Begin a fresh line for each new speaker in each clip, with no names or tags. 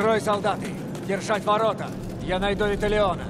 Строй, солдаты! Держать ворота! Я найду Виталиона!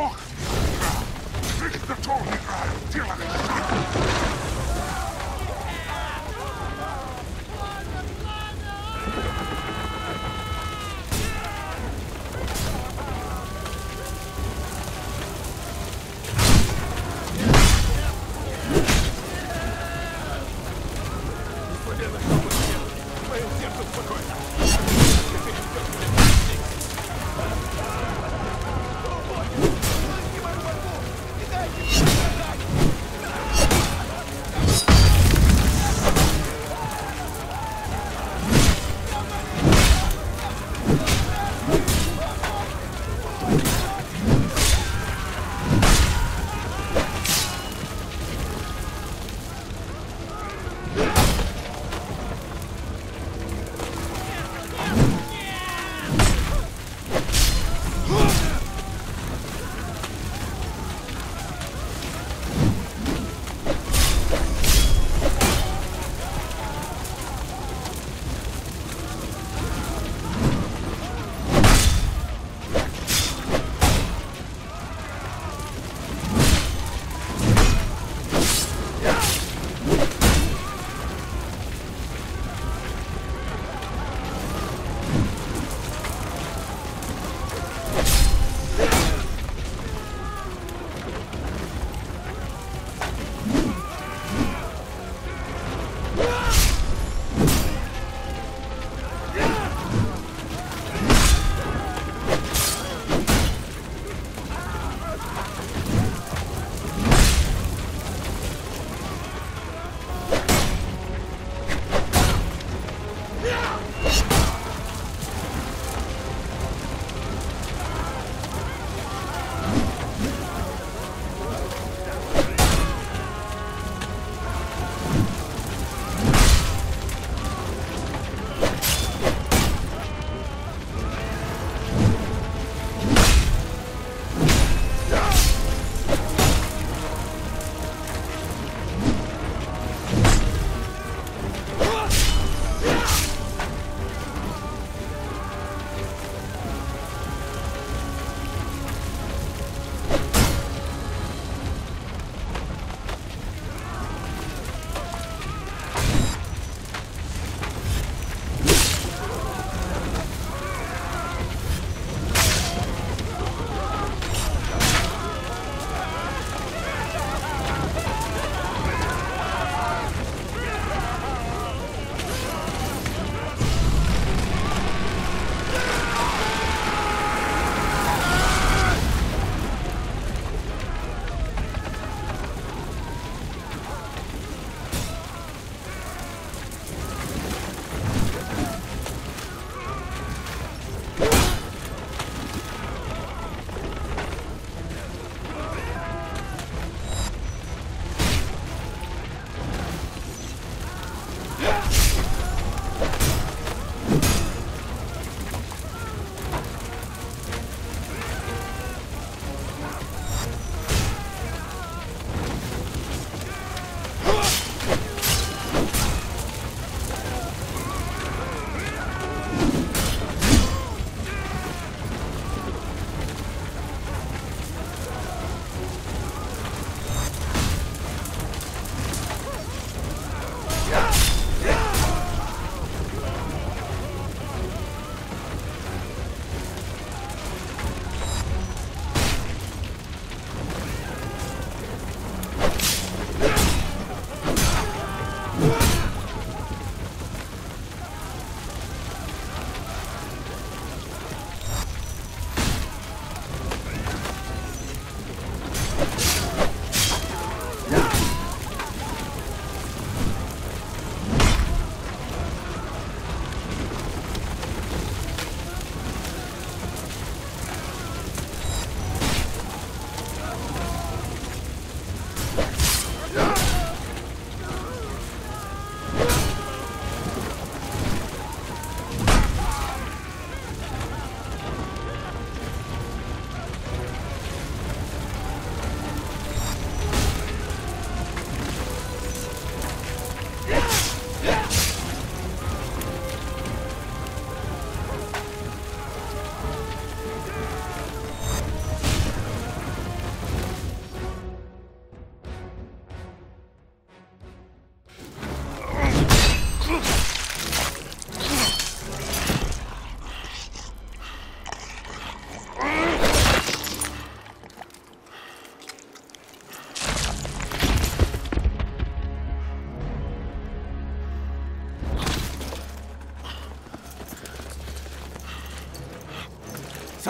rock.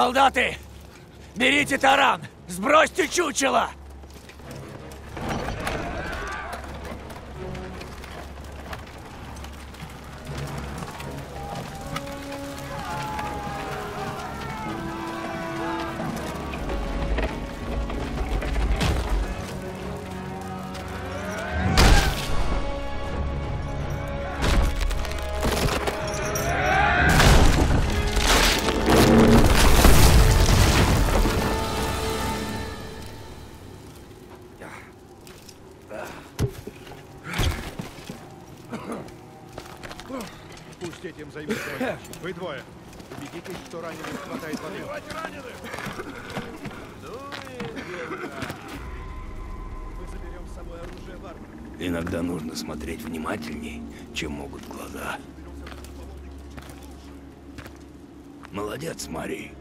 Солдаты! Берите таран! Сбросьте чучело!
Вы двое. Убедитесь, что раненым хватает воды. Мы заберем с собой оружие в армию.
Иногда нужно смотреть внимательней, чем могут глаза. Молодец, Мари.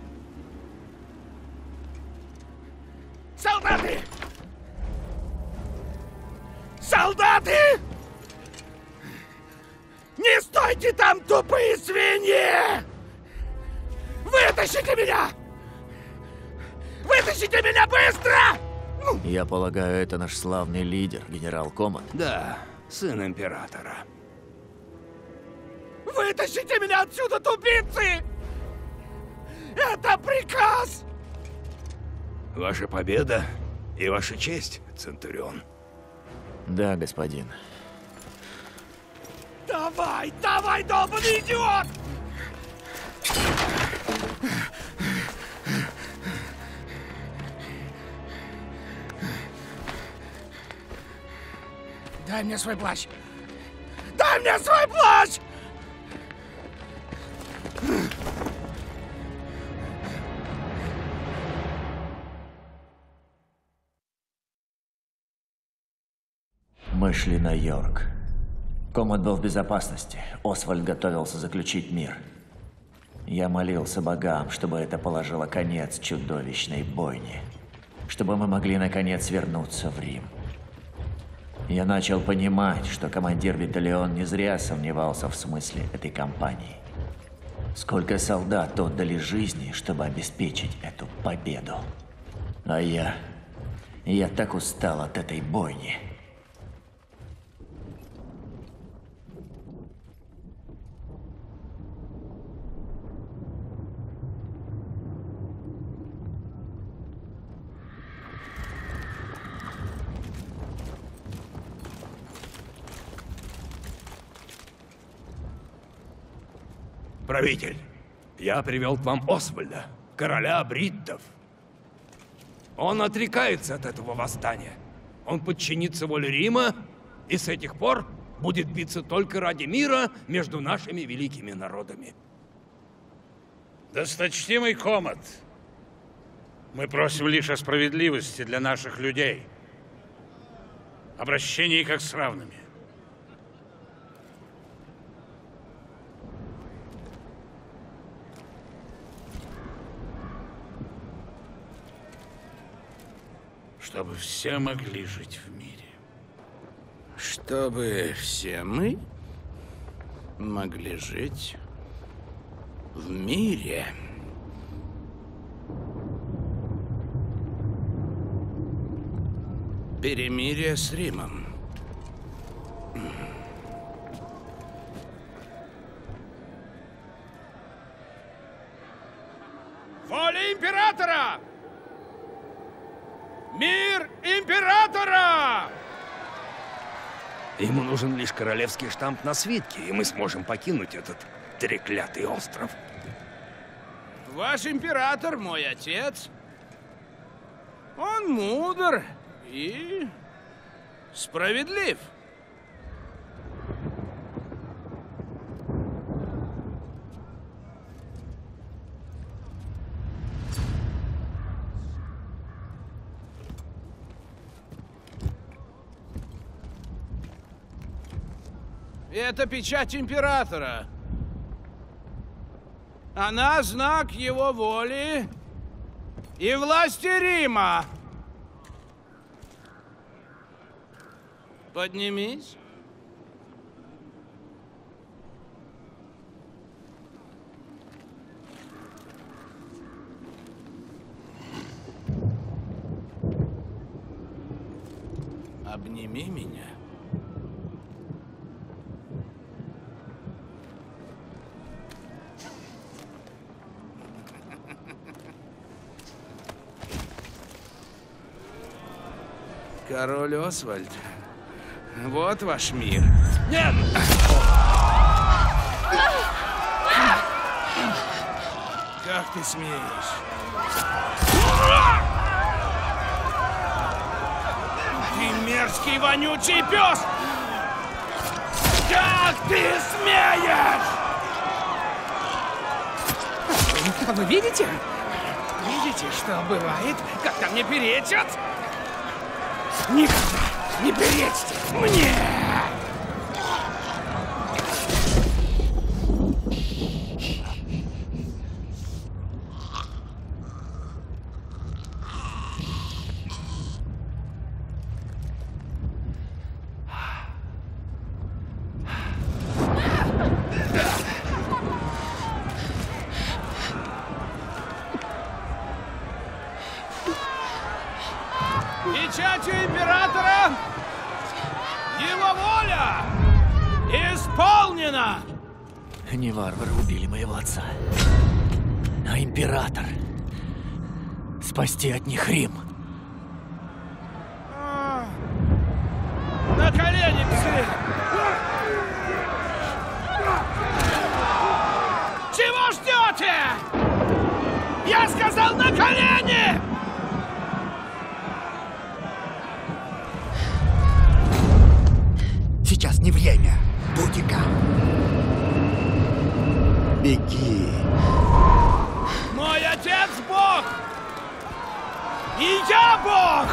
Я полагаю, это наш славный лидер, генерал Коман.
Да, сын императора.
Вытащите меня отсюда, тупицы! Это приказ!
Ваша победа и ваша честь, Центурион.
Да, господин.
Давай, давай, долбаный идиот! Дай мне свой плащ! Дай мне свой плащ!
Мы шли на Йорк. Комод был в безопасности. Освальд готовился заключить мир. Я молился богам, чтобы это положило конец чудовищной бойне. Чтобы мы могли наконец вернуться в Рим. Я начал понимать, что командир Виталион не зря сомневался в смысле этой кампании. Сколько солдат отдали жизни, чтобы обеспечить эту победу. А я... Я так устал от этой бойни.
Правитель, я привел к вам Освальда, короля бриттов. Он отрекается от этого восстания. Он подчинится воле Рима и с этих пор будет биться только ради мира между нашими великими народами.
Досточтимый Комод, мы просим лишь о справедливости для наших людей. Обращении как с равными. Чтобы все могли жить в мире.
Чтобы все мы могли жить в мире. Перемирие с Римом.
Воля императора! Мир императора!
Ему нужен лишь королевский штамп на свитке, и мы сможем покинуть этот треклятый остров.
Ваш император мой отец. Он мудр и справедлив. Это печать императора. Она знак его воли и власти Рима. Поднимись. Обними меня. Король Освальд, вот ваш мир.
Нет!
Как ты смеешь? Ты мерзкий вонючий пес! Как ты смеешь?
А вы видите?
Видите, что бывает, когда мне перечат? Никогда не перечьте мне! Печатью императора его воля исполнена!
Не варвары убили моего отца, а император. Спасти от них Рим.
Я Бог!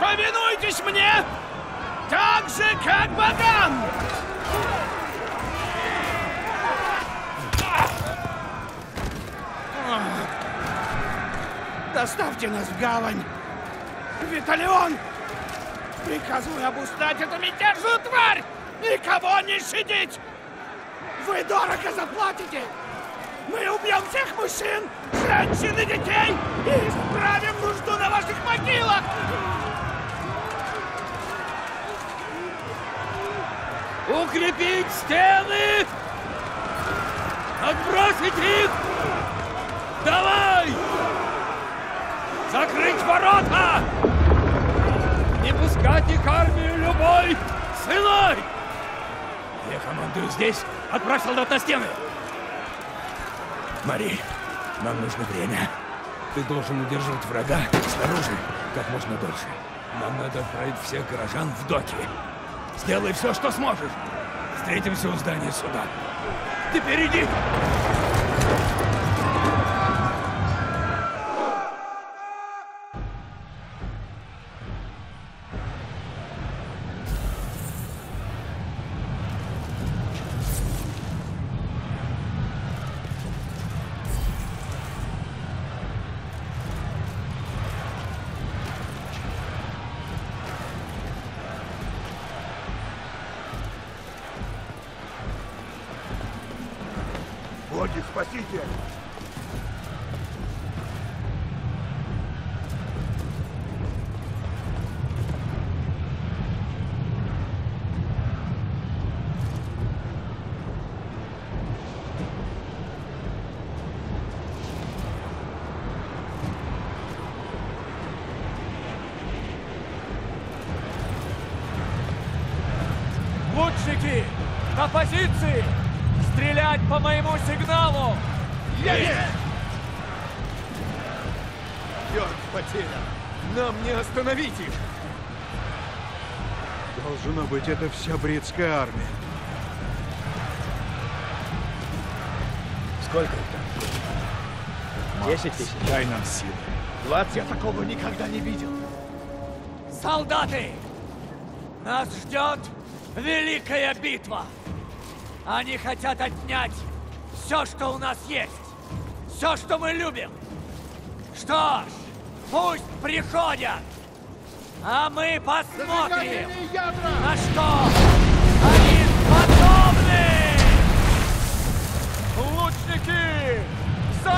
Повинуйтесь мне так же, как богам! Доставьте нас в гавань! Виталион! Приказываю обуздать эту мятежную тварь! Никого не щадить! Вы дорого заплатите! Мы убьем всех мужчин, женщин и детей и исправим нужду на ваших могилах!
Укрепить стены! Отбросить их! Давай! Закрыть ворота! Не пускать их армию любой ценой! Я командую здесь. Солдат на стены! Мари, нам нужно время. Ты должен удерживать врага снаружи как можно дольше. Нам надо отправить всех горожан в доки. Сделай все, что сможешь. Встретимся у здания суда. Ты впереди!
По моему сигналу!
Йорк потерян. Нам не остановить их. Должно быть, это вся бритская армия.
Сколько их там? Десять тысяч.
Дай нам силы.
Двадцать? Я такого никогда не видел. Солдаты! Нас ждет великая битва! Они хотят отнять все, что у нас есть. Все, что мы любим. Что ж, пусть приходят. А мы посмотрим, на что они способны! Лучники! За!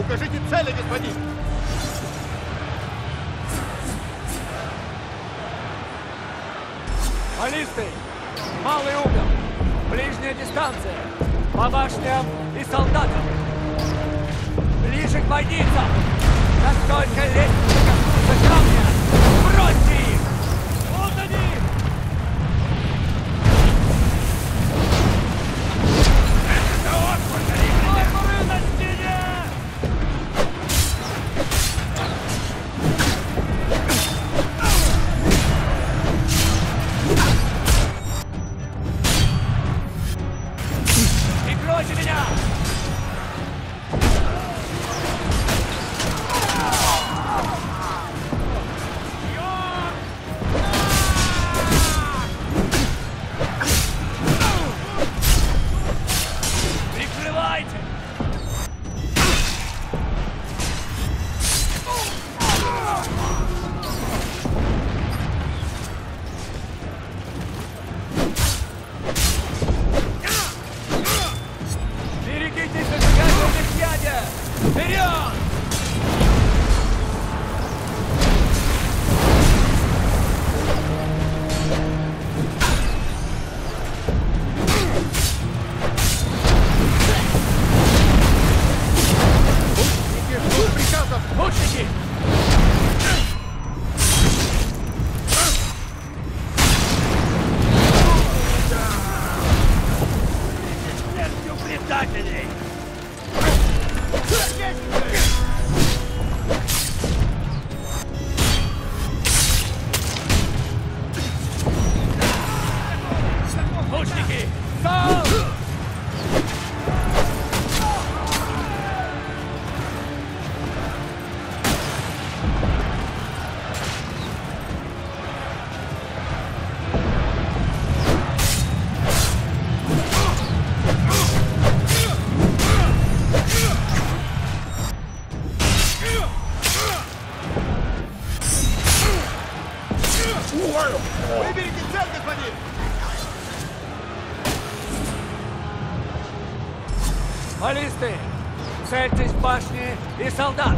Укажите цели, господин!
Баллисты! Малый угол! Ближняя дистанция! По башням и солдатам! Ближе к бойницам! Насколько лестница коснутся камня! солдат!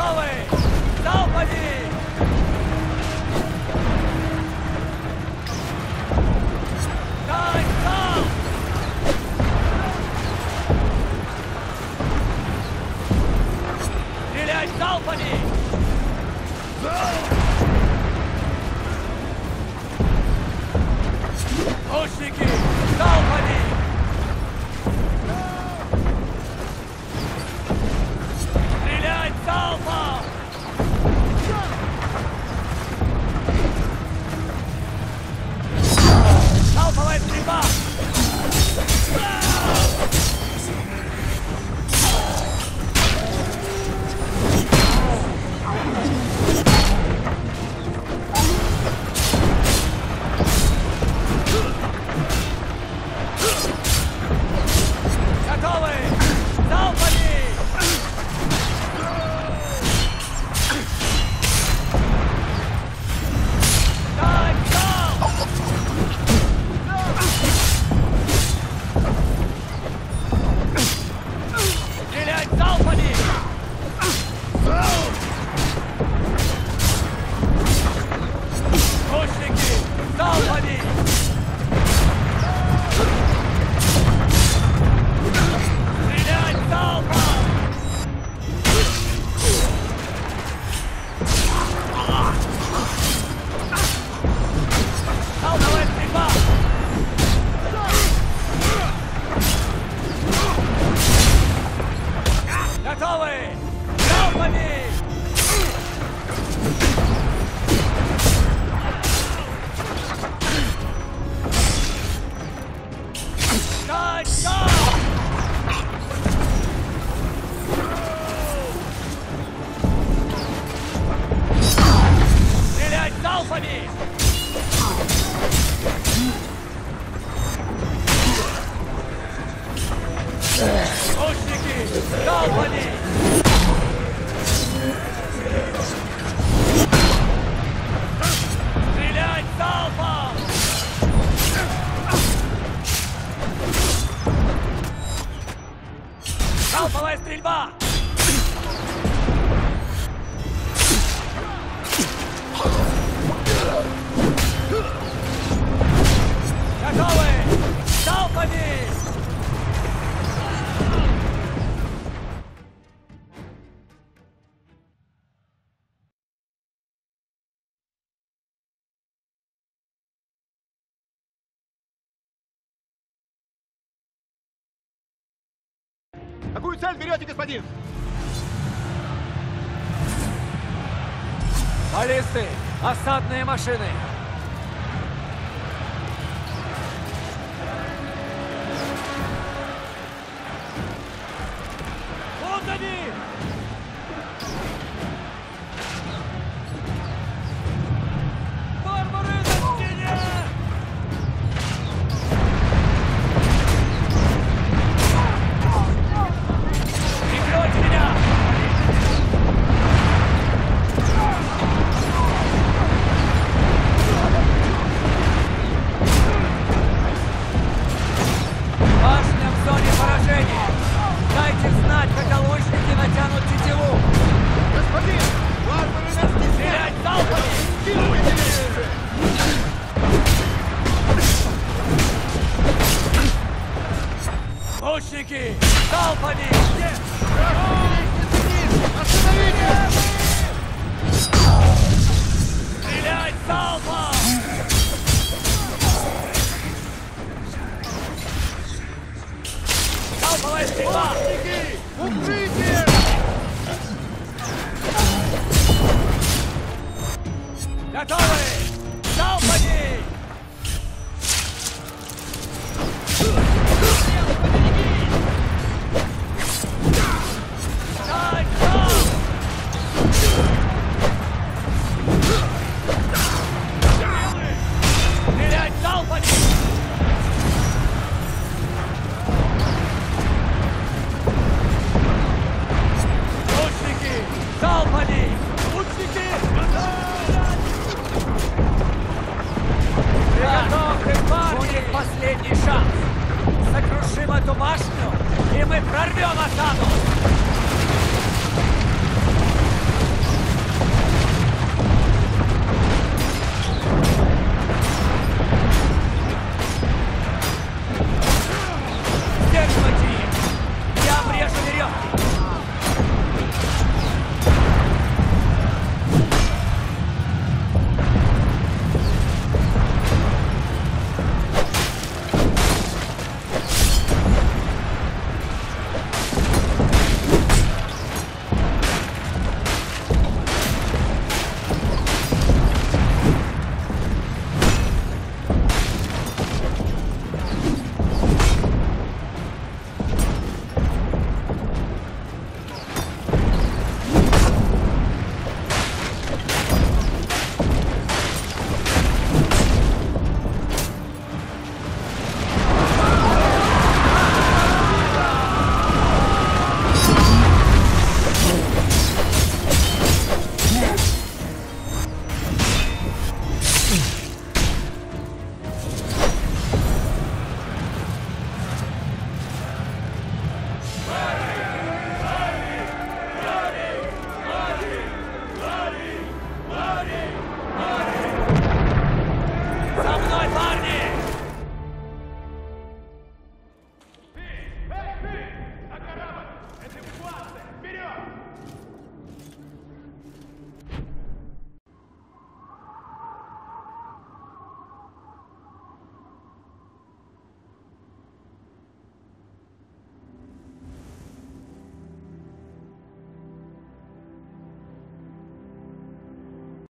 Sully! Time, Стрелять залпами! Лучники! Залпами!
Какую цель берете, господин?
Баллисты! Осадные машины! Вот они! Лучники! Толпами! Нет! потеряли последний шанс. Сокрушим эту башню, и мы прорвем осаду!